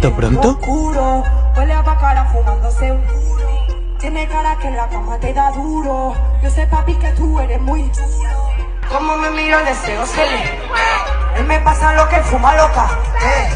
¿To pronto? Oscuro, huele a bacara fumándose un puro. Tiene cara que en la cama te da duro. Yo sé, papi, que tú eres muy duro. Como me miro el deseo se le. Él me pasa lo que fuma loca. Eh.